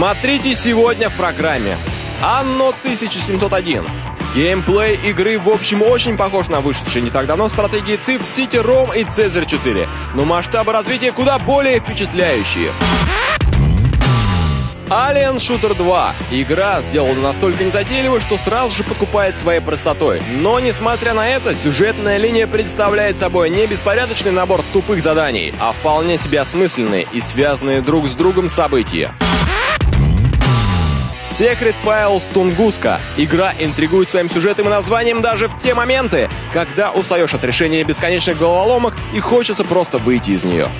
Смотрите сегодня в программе. Анно 1701. Геймплей игры в общем очень похож на вышедшие не так давно стратегии ЦИФ City Ром и Цезарь 4, но масштабы развития куда более впечатляющие. Alien Shooter 2. Игра сделана настолько незатейливой, что сразу же подкупает своей простотой. Но, несмотря на это, сюжетная линия представляет собой не беспорядочный набор тупых заданий, а вполне себе осмысленные и связанные друг с другом события. Secret Files Tunguska. Игра интригует своим сюжетом и названием даже в те моменты, когда устаешь от решения бесконечных головоломок и хочется просто выйти из нее.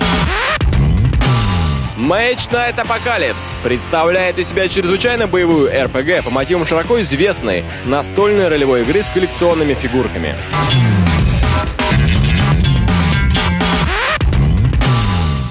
Mage Knight Apocalypse представляет из себя чрезвычайно боевую RPG по мотивам широко известной настольной ролевой игры с коллекционными фигурками.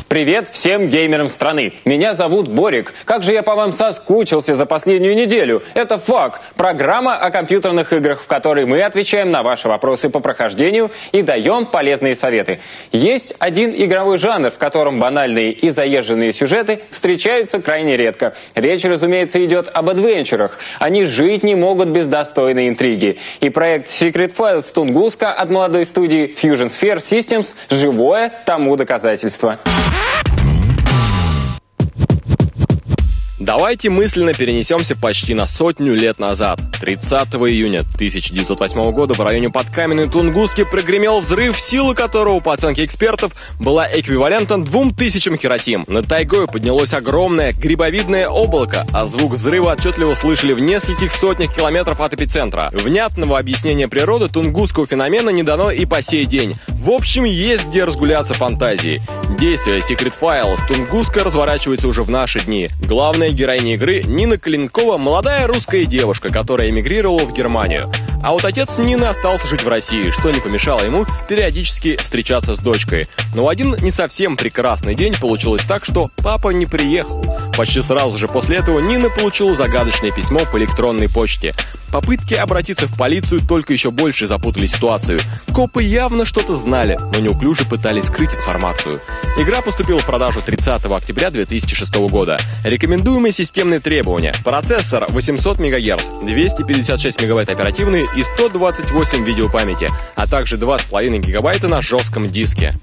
Привет всем геймерам страны. Меня зовут Борик. Как же я по вам соскучился за последнюю неделю. Это ФАК, программа о компьютерных играх, в которой мы отвечаем на ваши вопросы по прохождению и даем полезные советы. Есть один игровой жанр, в котором банальные и заезженные сюжеты встречаются крайне редко. Речь, разумеется, идет об адвенчурах. Они жить не могут без достойной интриги. И проект Secret Files Tunguska от молодой студии Fusion Sphere Systems – живое тому доказательство. Давайте мысленно перенесемся почти на сотню лет назад. 30 июня 1908 года в районе подкаменной Тунгуски прогремел взрыв, сила которого, по оценке экспертов, была эквивалентна двум тысячам Хиросим. Над тайгой поднялось огромное грибовидное облако, а звук взрыва отчетливо слышали в нескольких сотнях километров от эпицентра. Внятного объяснения природы тунгусского феномена не дано и по сей день. В общем, есть где разгуляться фантазии. Действие Secret Files Тунгуска разворачивается уже в наши дни. Главная героиня игры Нина Калинкова – молодая русская девушка, которая эмигрировала в Германию. А вот отец Нины остался жить в России, что не помешало ему периодически встречаться с дочкой. Но в один не совсем прекрасный день получилось так, что папа не приехал. Почти сразу же после этого Нина получила загадочное письмо по электронной почте. Попытки обратиться в полицию только еще больше запутали ситуацию. Копы явно что-то знали, но неуклюже пытались скрыть информацию. Игра поступила в продажу 30 октября 2006 года. Рекомендуемые системные требования. Процессор 800 МГц, 256 МБ оперативной и 128 видеопамяти, а также 2,5 ГБ на жестком диске.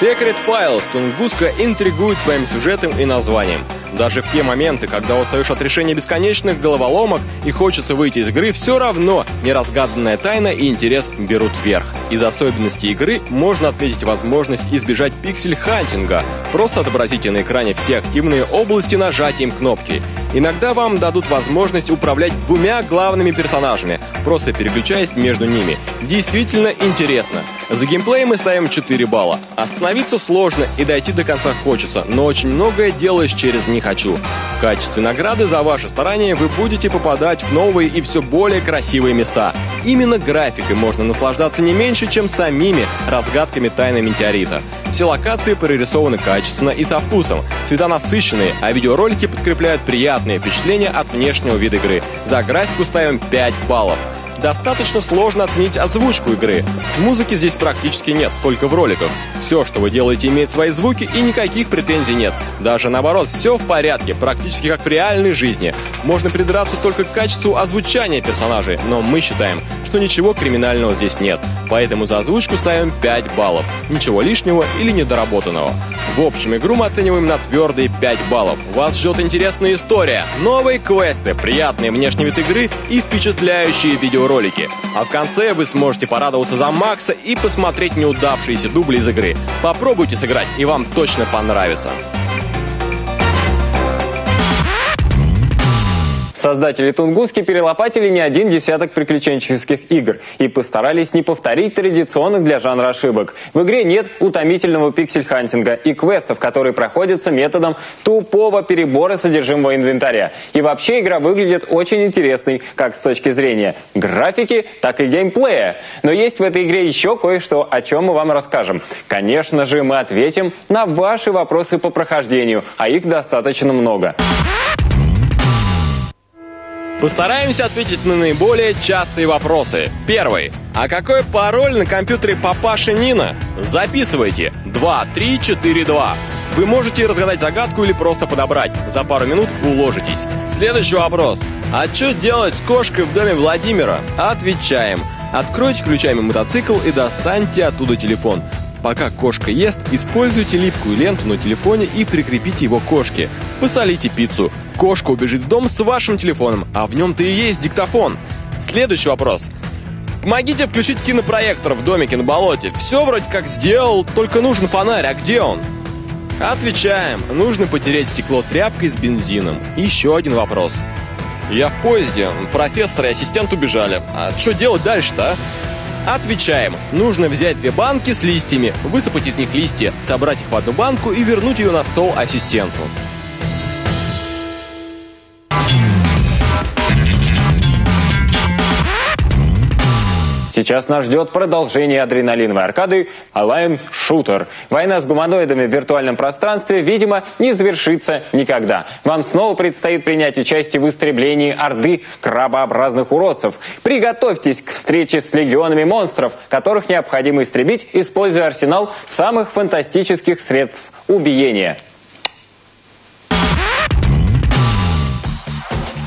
Secret Files Тунгуска интригует своим сюжетом и названием. Даже в те моменты, когда устаешь от решения бесконечных головоломок и хочется выйти из игры, все равно неразгаданная тайна и интерес берут верх. Из особенностей игры можно отметить возможность избежать пиксель-хантинга. Просто отобразите на экране все активные области нажатием кнопки. Иногда вам дадут возможность управлять двумя главными персонажами, просто переключаясь между ними. Действительно интересно. За геймплей мы ставим 4 балла. Остановиться сложно и дойти до конца хочется, но очень многое делаешь через «не хочу». В качестве награды за ваши старания вы будете попадать в новые и все более красивые места. Именно графикой можно наслаждаться не меньше, чем самими разгадками тайны метеорита. Все локации прорисованы качественно и со вкусом. Цвета насыщенные, а видеоролики подкрепляют приятные впечатления от внешнего вида игры. За графику ставим 5 баллов. Достаточно сложно оценить озвучку игры. Музыки здесь практически нет, только в роликах. Все, что вы делаете, имеет свои звуки и никаких претензий нет. Даже наоборот, все в порядке, практически как в реальной жизни. Можно придраться только к качеству озвучания персонажей, но мы считаем, что ничего криминального здесь нет. Поэтому за озвучку ставим 5 баллов. Ничего лишнего или недоработанного. В общем, игру мы оцениваем на твердые 5 баллов. Вас ждет интересная история, новые квесты, приятный внешний вид игры и впечатляющие видеоролики. А в конце вы сможете порадоваться за Макса и посмотреть неудавшиеся дубли из игры. Попробуйте сыграть, и вам точно понравится. Создатели Тунгуски перелопатили не один десяток приключенческих игр и постарались не повторить традиционных для жанра ошибок. В игре нет утомительного пиксель-хантинга и квестов, которые проходятся методом тупого перебора содержимого инвентаря. И вообще игра выглядит очень интересной, как с точки зрения графики, так и геймплея. Но есть в этой игре еще кое-что, о чем мы вам расскажем. Конечно же, мы ответим на ваши вопросы по прохождению, а их достаточно много. Постараемся ответить на наиболее частые вопросы. Первый. А какой пароль на компьютере папаши Нина? Записывайте. 2, 3, 4, 2. Вы можете разгадать загадку или просто подобрать. За пару минут уложитесь. Следующий вопрос. А что делать с кошкой в доме Владимира? Отвечаем. Откройте ключами мотоцикл и достаньте оттуда телефон. Пока кошка ест, используйте липкую ленту на телефоне и прикрепите его к кошке. Посолите пиццу. Кошка убежит в дом с вашим телефоном, а в нем-то и есть диктофон. Следующий вопрос. Помогите включить кинопроектор в домике на болоте. Все вроде как сделал, только нужен фонарь, а где он? Отвечаем. Нужно потереть стекло тряпкой с бензином. Еще один вопрос. Я в поезде. Профессор и ассистент убежали. А что делать дальше-то, а? Отвечаем. Нужно взять две банки с листьями, высыпать из них листья, собрать их в одну банку и вернуть ее на стол ассистенту. Сейчас нас ждет продолжение адреналиновой аркады Alien Shooter. Война с гуманоидами в виртуальном пространстве, видимо, не завершится никогда. Вам снова предстоит принять участие в истреблении орды крабообразных уродцев. Приготовьтесь к встрече с легионами монстров, которых необходимо истребить, используя арсенал самых фантастических средств убиения.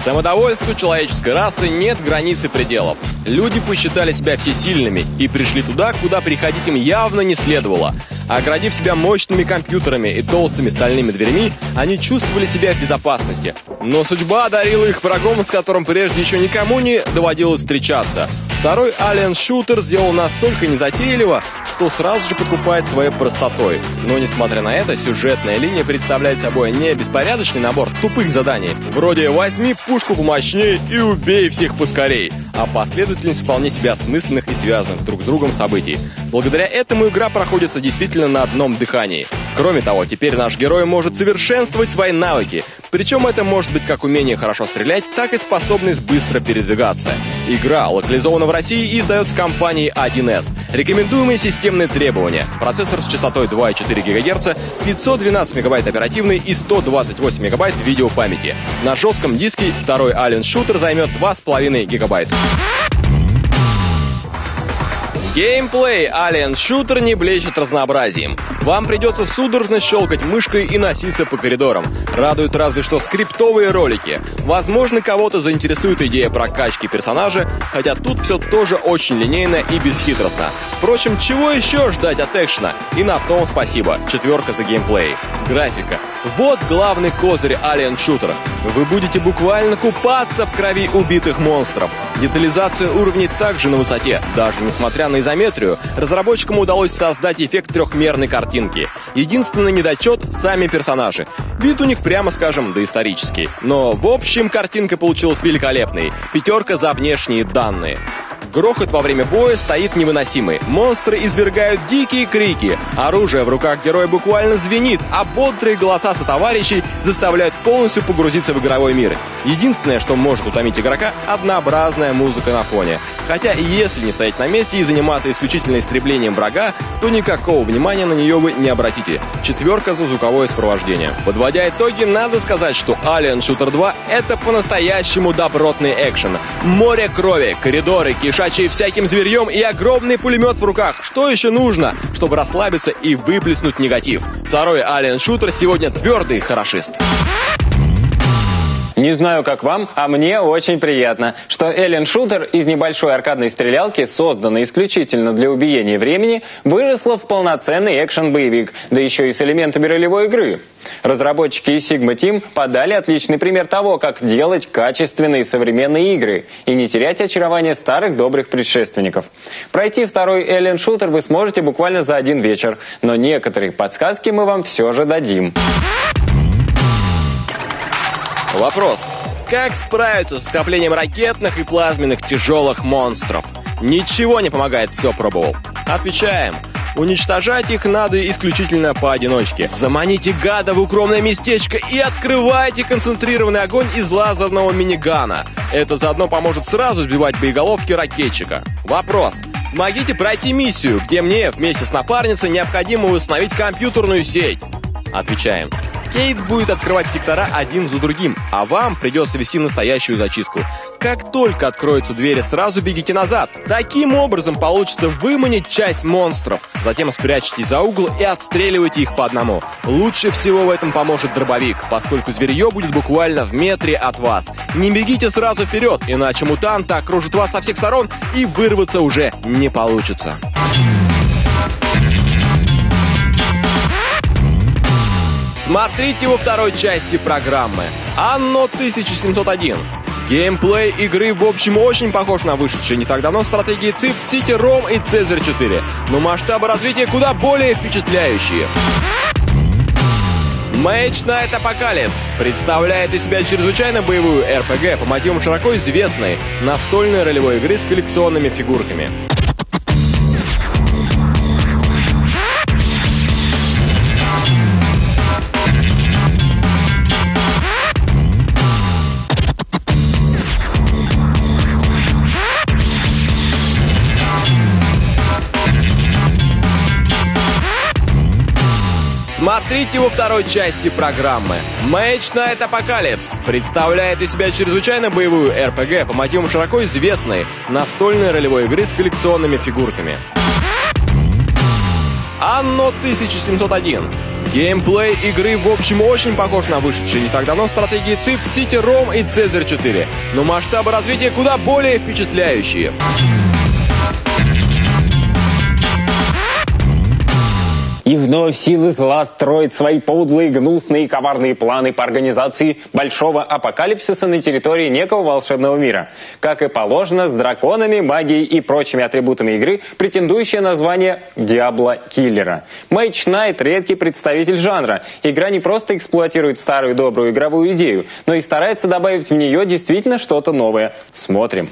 Самодовольству человеческой расы нет границы пределов. Люди посчитали себя всесильными и пришли туда, куда приходить им явно не следовало. Оградив себя мощными компьютерами и толстыми стальными дверями, они чувствовали себя в безопасности. Но судьба одарила их врагом, с которым прежде еще никому не доводилось встречаться. Второй Alien Shooter сделал настолько незатейливо, что сразу же подкупает своей простотой. Но несмотря на это, сюжетная линия представляет собой не беспорядочный набор тупых заданий, вроде «возьми пушку помощнее и убей всех поскорей», а последовательность вполне себе осмысленных и связанных друг с другом событий. Благодаря этому игра проходится действительно на одном дыхании. Кроме того, теперь наш герой может совершенствовать свои навыки, причем это может быть как умение хорошо стрелять, так и способность быстро передвигаться. Игра локализована в России и издается компанией 1С. Рекомендуемые системные требования. Процессор с частотой 2,4 ГГц, 512 МБ оперативной и 128 МБ видеопамяти. На жестком диске второй Alien Shooter займет 2,5 ГБ. Геймплей Alien Shooter не блещет разнообразием. Вам придется судорожно щелкать мышкой и носиться по коридорам. Радуют разве что скриптовые ролики. Возможно, кого-то заинтересует идея прокачки персонажа, хотя тут все тоже очень линейно и бесхитростно. Впрочем, чего еще ждать от экшена? И на том спасибо. Четверка за геймплей. Графика. Вот главный козырь Alien Shooter. Вы будете буквально купаться в крови убитых монстров. Детализация уровней также на высоте. Даже несмотря на изометрию, разработчикам удалось создать эффект трехмерной картинки. Единственный недочет — сами персонажи. Вид у них, прямо скажем, доисторический. Но в общем картинка получилась великолепной. Пятерка за внешние данные. Грохот во время боя стоит невыносимый. Монстры извергают дикие крики. Оружие в руках героя буквально звенит, а бодрые голоса сотоварищей заставляют полностью погрузиться в игровой мир. Единственное, что может утомить игрока — однообразная музыка на фоне. Хотя, если не стоять на месте и заниматься исключительно истреблением врага, то никакого внимания на нее вы не обратите. Четверка за звуковое сопровождение. Подводя итоги, надо сказать, что Alien Shooter 2 — это по-настоящему добротный экшен. Море крови, коридоры, кишачие всяким зверьем и огромный пулемет в руках. Что еще нужно, чтобы расслабиться и выплеснуть негатив? Второй Alien Shooter сегодня твердый хорошист. Не знаю, как вам, а мне очень приятно, что Эллен Шутер из небольшой аркадной стрелялки, созданной исключительно для убиения времени, выросла в полноценный экшен-боевик, да еще и с элементами ролевой игры. Разработчики из Sigma Team подали отличный пример того, как делать качественные современные игры и не терять очарование старых добрых предшественников. Пройти второй Alien Shooter вы сможете буквально за один вечер, но некоторые подсказки мы вам все же дадим. Вопрос. Как справиться с скоплением ракетных и плазменных тяжелых монстров? Ничего не помогает, все пробовал. Отвечаем. Уничтожать их надо исключительно поодиночке. Заманите гада в укромное местечко и открывайте концентрированный огонь из лазерного минигана. Это заодно поможет сразу сбивать боеголовки ракетчика. Вопрос. Помогите пройти миссию, где мне вместе с напарницей необходимо установить компьютерную сеть. Отвечаем. Кейт будет открывать сектора один за другим, а вам придется вести настоящую зачистку. Как только откроются двери, сразу бегите назад. Таким образом получится выманить часть монстров. Затем спрячьтесь за угол и отстреливайте их по одному. Лучше всего в этом поможет дробовик, поскольку зверье будет буквально в метре от вас. Не бегите сразу вперед, иначе мутанты окружат вас со всех сторон и вырваться уже не получится. Смотрите во второй части программы «Анно 1701». Геймплей игры в общем очень похож на вышедшие не так давно стратегии Civ City Rome и Цезарь 4, но масштабы развития куда более впечатляющие. Mage Knight Apocalypse представляет из себя чрезвычайно боевую RPG по мотивам широко известной настольной ролевой игры с коллекционными фигурками. Смотрите во второй части программы. Mage Knight Apocalypse представляет из себя чрезвычайно боевую RPG по мотивам широко известной настольной ролевой игры с коллекционными фигурками. Анно 1701. Геймплей игры в общем очень похож на вышедшие не так давно стратегии Civ City Rome и Цезарь 4, но масштабы развития куда более впечатляющие. И вновь силы зла строят свои подлые, гнусные и коварные планы по организации большого апокалипсиса на территории некого волшебного мира. Как и положено, с драконами, магией и прочими атрибутами игры, претендующая на звание Диабло-киллера. Мейдж Найт – редкий представитель жанра. Игра не просто эксплуатирует старую добрую игровую идею, но и старается добавить в нее действительно что-то новое. Смотрим.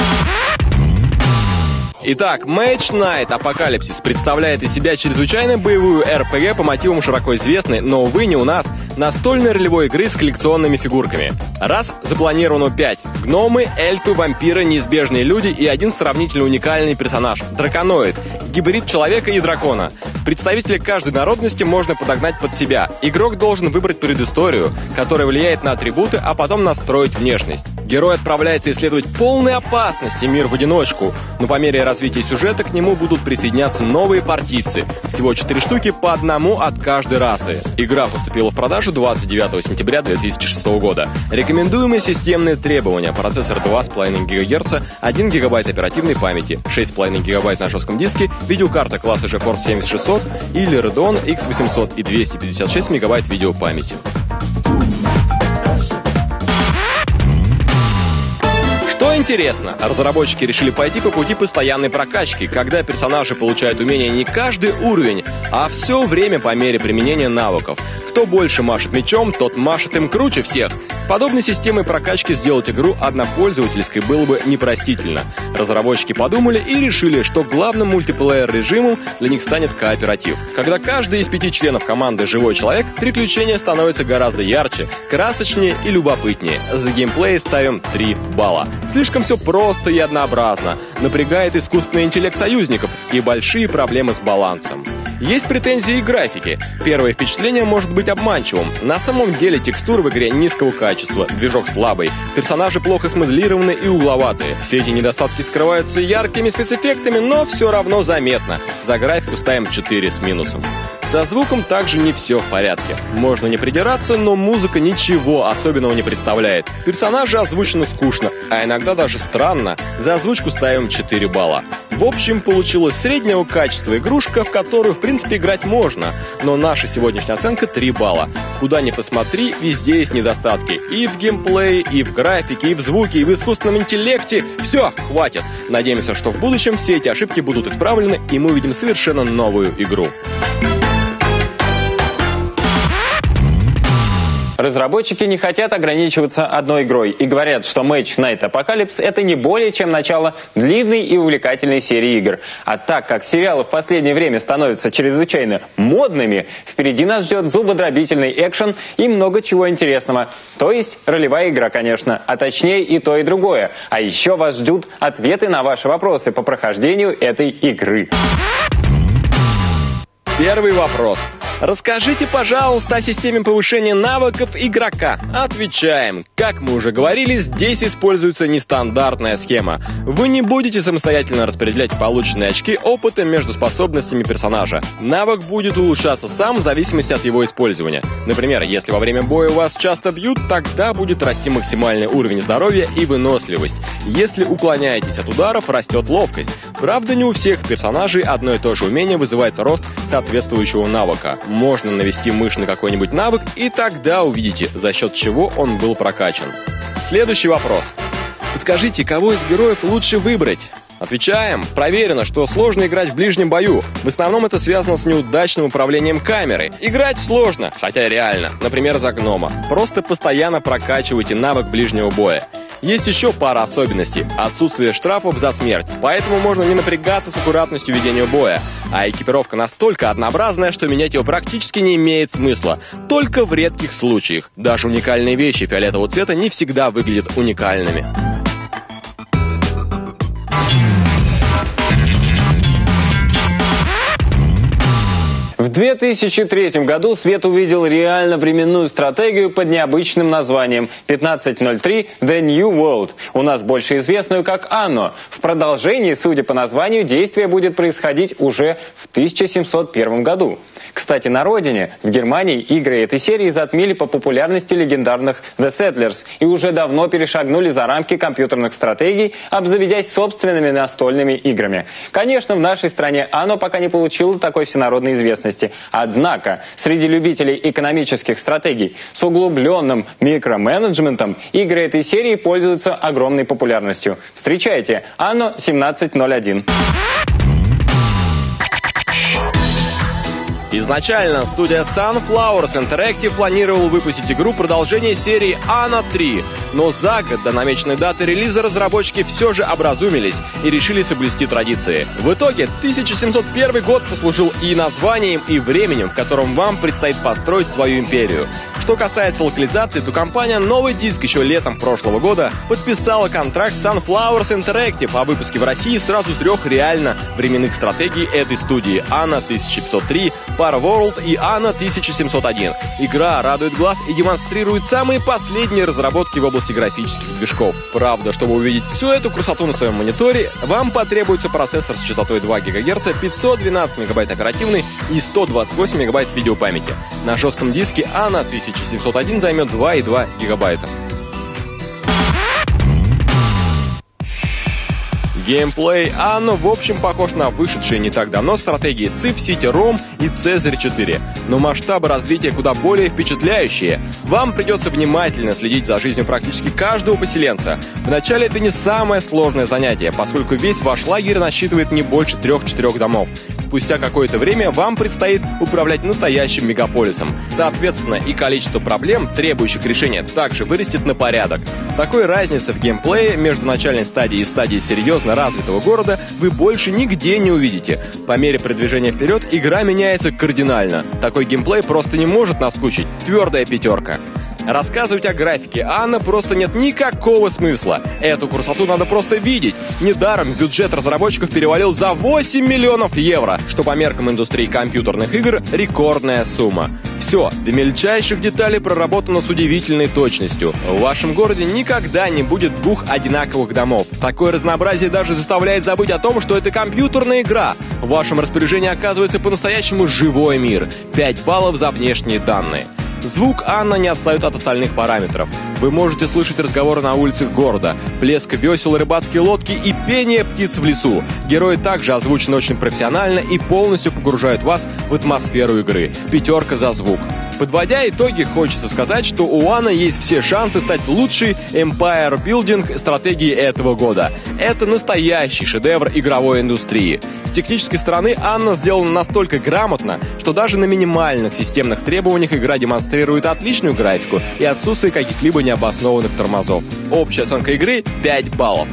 Итак, Match Night Апокалипсис представляет из себя чрезвычайно боевую RPG по мотивам широко известной, но, увы, не у нас, настольной ролевой игры с коллекционными фигурками. Раз запланировано пять. Гномы, эльфы, вампиры, неизбежные люди и один сравнительно уникальный персонаж – драконоид, гибрид человека и дракона. Представителей каждой народности можно подогнать под себя. Игрок должен выбрать предысторию, которая влияет на атрибуты, а потом настроить внешность. Герой отправляется исследовать полной опасности мир в одиночку, но по мере развития сюжета к нему будут присоединяться новые партийцы. Всего 4 штуки по одному от каждой расы. Игра поступила в продажу 29 сентября 2006 года. Рекомендуемые системные требования. Процессор 2,5 ГГц, 1 ГБ оперативной памяти, 6,5 ГБ на жестком диске, видеокарта класса GeForce 7600 или Radeon X800 и 256 МБ видеопамяти. Интересно, разработчики решили пойти по пути постоянной прокачки, когда персонажи получают умения не каждый уровень, а все время по мере применения навыков. Кто больше машет мечом, тот машет им круче всех. С подобной системой прокачки сделать игру однопользовательской было бы непростительно. Разработчики подумали и решили, что главным мультиплеер-режимом для них станет кооператив. Когда каждый из пяти членов команды живой человек, приключения становятся гораздо ярче, красочнее и любопытнее. За геймплей ставим 3 балла. Слишком все просто и однообразно. Напрягает искусственный интеллект союзников и большие проблемы с балансом. Есть претензии и графики. Первое впечатление может быть обманчивым. На самом деле текстуры в игре низкого качества, движок слабый, персонажи плохо смоделированы и угловатые. Все эти недостатки скрываются яркими спецэффектами, но все равно заметно. За графику ставим 4 с минусом. Со звуком также не все в порядке. Можно не придираться, но музыка ничего особенного не представляет. Персонажи озвучены скучно, а иногда даже странно. За озвучку ставим 4 балла. В общем, получилась среднего качества игрушка, в которую, в принципе, играть можно. Но наша сегодняшняя оценка 3 балла. Куда ни посмотри, везде есть недостатки. И в геймплее, и в графике, и в звуке, и в искусственном интеллекте. Все, хватит. Надеемся, что в будущем все эти ошибки будут исправлены, и мы увидим совершенно новую игру. Разработчики не хотят ограничиваться одной игрой и говорят, что Match Night Apocalypse это не более чем начало длинной и увлекательной серии игр. А так как сериалы в последнее время становятся чрезвычайно модными, впереди нас ждет зубодробительный экшен и много чего интересного. То есть ролевая игра, конечно, а точнее и то, и другое. А еще вас ждут ответы на ваши вопросы по прохождению этой игры. Первый вопрос. Расскажите, пожалуйста, о системе повышения навыков игрока. Отвечаем. Как мы уже говорили, здесь используется нестандартная схема. Вы не будете самостоятельно распределять полученные очки опыта между способностями персонажа. Навык будет улучшаться сам в зависимости от его использования. Например, если во время боя вас часто бьют, тогда будет расти максимальный уровень здоровья и выносливость. Если уклоняетесь от ударов, растет ловкость. Правда, не у всех персонажей одно и то же умение вызывает рост соответствующего навыка можно навести мышь на какой-нибудь навык, и тогда увидите, за счет чего он был прокачан. Следующий вопрос. Подскажите, кого из героев лучше выбрать? Отвечаем. Проверено, что сложно играть в ближнем бою. В основном это связано с неудачным управлением камеры. Играть сложно, хотя реально. Например, за гнома. Просто постоянно прокачивайте навык ближнего боя. Есть еще пара особенностей. Отсутствие штрафов за смерть. Поэтому можно не напрягаться с аккуратностью ведения боя. А экипировка настолько однообразная, что менять его практически не имеет смысла. Только в редких случаях. Даже уникальные вещи фиолетового цвета не всегда выглядят уникальными. В 2003 году свет увидел реально временную стратегию под необычным названием 1503 The New World, у нас больше известную как Анно. В продолжении, судя по названию, действие будет происходить уже в 1701 году. Кстати, на родине, в Германии, игры этой серии затмили по популярности легендарных The Settlers и уже давно перешагнули за рамки компьютерных стратегий, обзаведясь собственными настольными играми. Конечно, в нашей стране оно пока не получило такой всенародной известности. Однако, среди любителей экономических стратегий с углубленным микроменеджментом игры этой серии пользуются огромной популярностью. Встречайте, Анно 1701. Изначально студия Sunflowers Interactive планировала выпустить игру продолжение серии Anna 3, но за год до намеченной даты релиза разработчики все же образумились и решили соблюсти традиции. В итоге 1701 год послужил и названием, и временем, в котором вам предстоит построить свою империю. Что касается локализации, то компания «Новый диск» еще летом прошлого года подписала контракт Sunflowers Interactive о выпуске в России сразу трех реально временных стратегий этой студии «Анна 1503», Par World и Anna 1701. Игра радует глаз и демонстрирует самые последние разработки в области графических движков. Правда, чтобы увидеть всю эту красоту на своем мониторе, вам потребуется процессор с частотой 2 ГГц, 512 МБ оперативной и 128 МБ видеопамяти. На жестком диске Anna 1701 займет 2,2 ГБ. Геймплей Анно в общем похож на вышедшие не так давно стратегии Civ City Rome и Цезарь 4, но масштабы развития куда более впечатляющие. Вам придется внимательно следить за жизнью практически каждого поселенца. Вначале это не самое сложное занятие, поскольку весь ваш лагерь насчитывает не больше трех-четырех домов. Спустя какое-то время вам предстоит управлять настоящим мегаполисом. Соответственно, и количество проблем, требующих решения, также вырастет на порядок. Такой разницы в геймплее между начальной стадией и стадией серьезно развитого города вы больше нигде не увидите. По мере продвижения вперед игра меняется кардинально. Такой геймплей просто не может наскучить. Твердая пятерка. Рассказывать о графике Анна просто нет никакого смысла. Эту красоту надо просто видеть. Недаром бюджет разработчиков перевалил за 8 миллионов евро, что по меркам индустрии компьютерных игр рекордная сумма. Все, до мельчайших деталей проработано с удивительной точностью. В вашем городе никогда не будет двух одинаковых домов. Такое разнообразие даже заставляет забыть о том, что это компьютерная игра. В вашем распоряжении оказывается по-настоящему живой мир. 5 баллов за внешние данные. Звук Анна не отстает от остальных параметров. Вы можете слышать разговоры на улицах города, плеск весел рыбацкие лодки и пение птиц в лесу. Герои также озвучены очень профессионально и полностью погружают вас в атмосферу игры. Пятерка за звук. Подводя итоги, хочется сказать, что у Ана есть все шансы стать лучшей Empire Building стратегией этого года. Это настоящий шедевр игровой индустрии. С технической стороны Анна сделана настолько грамотно, что даже на минимальных системных требованиях игра демонстрирует отличную графику и отсутствие каких-либо необоснованных тормозов. Общая оценка игры 5 баллов.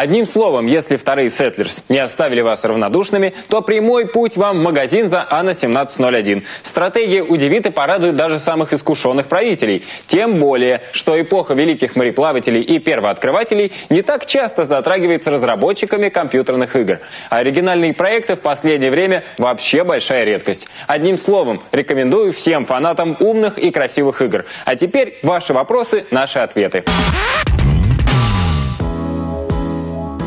Одним словом, если вторые Settlers не оставили вас равнодушными, то прямой путь вам в магазин за Ана 1701. Стратегия удивит и порадует даже самых искушенных правителей. Тем более, что эпоха великих мореплавателей и первооткрывателей не так часто затрагивается разработчиками компьютерных игр. А оригинальные проекты в последнее время вообще большая редкость. Одним словом, рекомендую всем фанатам умных и красивых игр. А теперь ваши вопросы, наши ответы.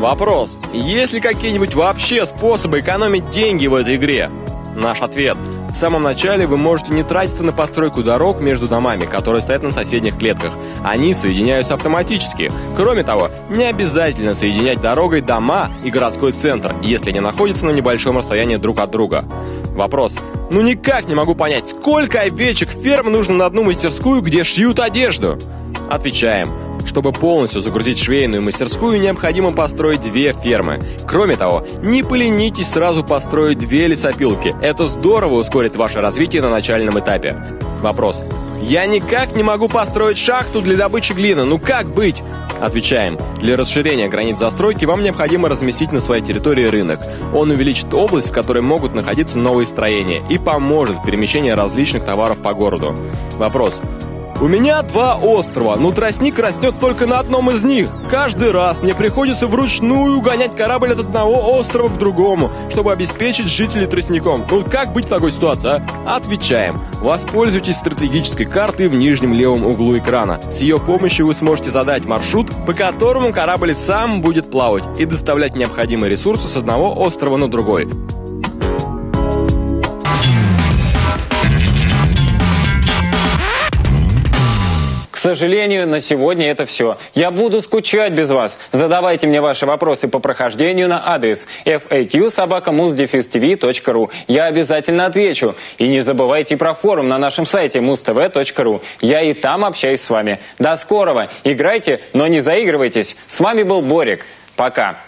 Вопрос. Есть ли какие-нибудь вообще способы экономить деньги в этой игре? Наш ответ. В самом начале вы можете не тратиться на постройку дорог между домами, которые стоят на соседних клетках. Они соединяются автоматически. Кроме того, не обязательно соединять дорогой дома и городской центр, если они находятся на небольшом расстоянии друг от друга. Вопрос. Ну никак не могу понять, сколько овечек ферм нужно на одну мастерскую, где шьют одежду? Отвечаем. Чтобы полностью загрузить швейную мастерскую, необходимо построить две фермы. Кроме того, не поленитесь сразу построить две лесопилки. Это здорово ускорит ваше развитие на начальном этапе. Вопрос. Я никак не могу построить шахту для добычи глины. Ну как быть? Отвечаем. Для расширения границ застройки вам необходимо разместить на своей территории рынок. Он увеличит область, в которой могут находиться новые строения и поможет в перемещении различных товаров по городу. Вопрос. У меня два острова, но тростник растет только на одном из них. Каждый раз мне приходится вручную гонять корабль от одного острова к другому, чтобы обеспечить жителей тростником. Ну как быть в такой ситуации, а? Отвечаем. Воспользуйтесь стратегической картой в нижнем левом углу экрана. С ее помощью вы сможете задать маршрут, по которому корабль сам будет плавать и доставлять необходимые ресурсы с одного острова на другой. Сожалению, на сегодня это все. Я буду скучать без вас. Задавайте мне ваши вопросы по прохождению на адрес faq Я обязательно отвечу. И не забывайте про форум на нашем сайте mustv.ru. Я и там общаюсь с вами. До скорого. Играйте, но не заигрывайтесь. С вами был Борик. Пока.